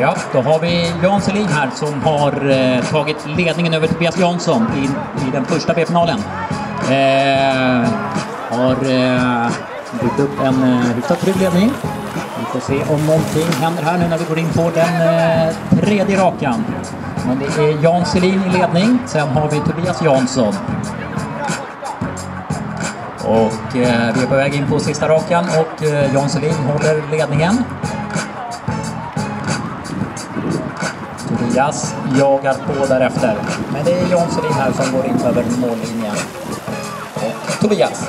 Ja, då har vi Jan Selin här som har eh, tagit ledningen över Tobias Jansson i, i den första B-finalen. Eh, har eh, byggt upp en eh, hyfsat trygg ledning. Vi får se om någonting händer här nu när vi går in på den eh, tredje rakan. Men det är Jan Selin i ledning. Sen har vi Tobias Jansson. Och eh, vi är på väg in på sista rakan och eh, Jan Selin håller ledningen. Tobias jagar på därefter. Men det är Jan Selin här som går in över mållinjen. Och Tobias